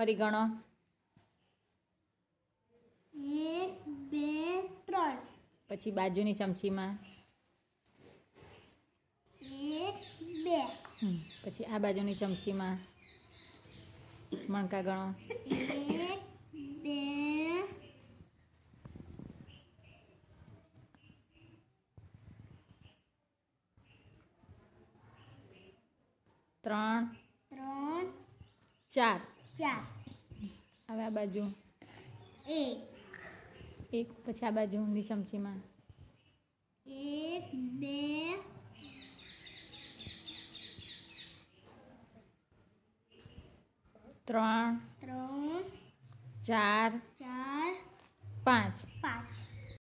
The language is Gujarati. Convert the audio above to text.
ફરી ગણો. એક બે ત્રણ. પછી બાજુની ચમચીમાં. એક બે. પછી આ બાજુની ચમચીમાં મણકા ગણો. એક બે. ત્રણ ત્રણ. ચાર. ચાર. હવે આ બાજુ. એક. એક પછી આ બાજુ ઊંધી ચમચીમાં. એક બે. ત્રણ. ત્રણ. ચાર. ચાર. પાંચ. પાંચ.